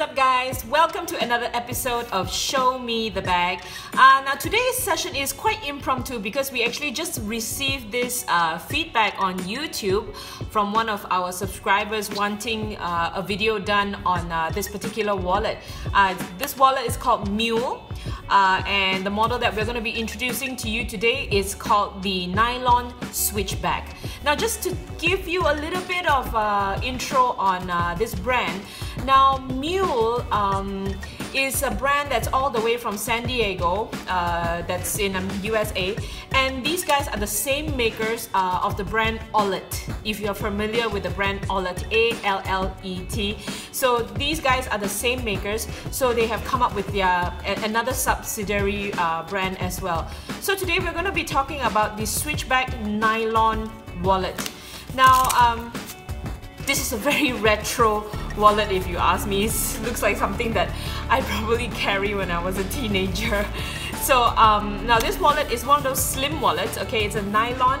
up guys? Welcome to another episode of Show Me the Bag. Uh, now today's session is quite impromptu because we actually just received this uh, feedback on YouTube from one of our subscribers wanting uh, a video done on uh, this particular wallet. Uh, this wallet is called Mule uh, and the model that we're going to be introducing to you today is called the Nylon Switchback. Now just to give you a little bit of intro on this brand, now, Mule um, is a brand that's all the way from San Diego, uh, that's in um, USA, and these guys are the same makers uh, of the brand Allet. If you're familiar with the brand Allet, A-L-L-E-T. So these guys are the same makers, so they have come up with their another subsidiary uh, brand as well. So today we're going to be talking about the Switchback Nylon Wallet. Now, um, this is a very retro wallet if you ask me. Looks like something that I probably carry when I was a teenager. So um, now this wallet is one of those slim wallets, okay? It's a nylon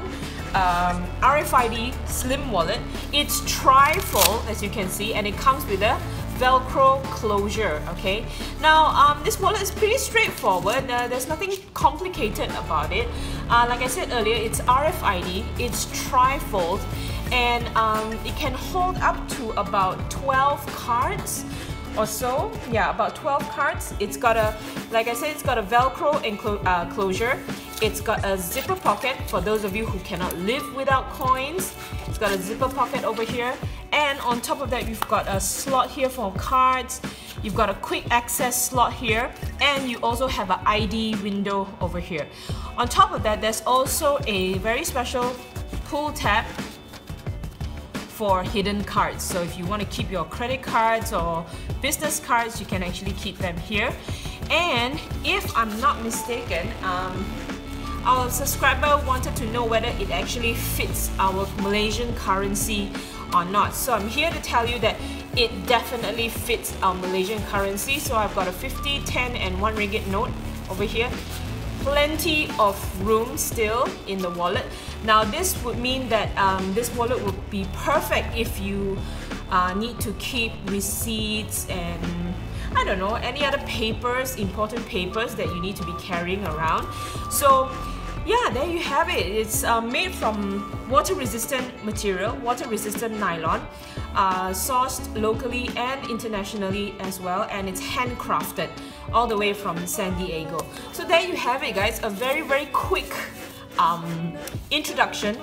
um, RFID slim wallet. It's trifold as you can see and it comes with a velcro closure okay now um, this wallet is pretty straightforward uh, there's nothing complicated about it uh, like I said earlier it's RFID it's trifold and um, it can hold up to about 12 cards or so. Yeah about 12 cards. It's got a like I said it's got a velcro enclo uh, closure. It's got a zipper pocket for those of you who cannot live without coins. It's got a zipper pocket over here. And on top of that you've got a slot here for cards. You've got a quick access slot here. And you also have an ID window over here. On top of that there's also a very special pull tab for hidden cards. So if you want to keep your credit cards or business cards, you can actually keep them here. And if I'm not mistaken, um, our subscriber wanted to know whether it actually fits our Malaysian currency or not. So I'm here to tell you that it definitely fits our Malaysian currency. So I've got a 50, 10 and 1 ringgit note over here plenty of room still in the wallet. Now this would mean that um, this wallet would be perfect if you uh, need to keep receipts and I don't know, any other papers, important papers that you need to be carrying around. So yeah, there you have it. It's uh, made from water resistant material, water resistant nylon, uh, sourced locally and internationally as well, and it's handcrafted all the way from San Diego. So there you have it guys, a very very quick um, introduction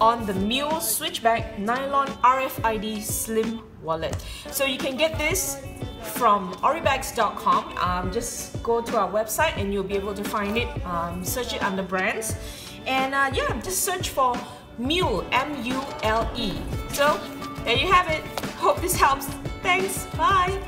on the Mule Switchback Nylon RFID Slim Wallet. So you can get this from oribags.com. Um, just go to our website and you'll be able to find it. Um, search it under brands. And uh, yeah, just search for Mule, M-U-L-E. So there you have it. Hope this helps. Thanks. Bye.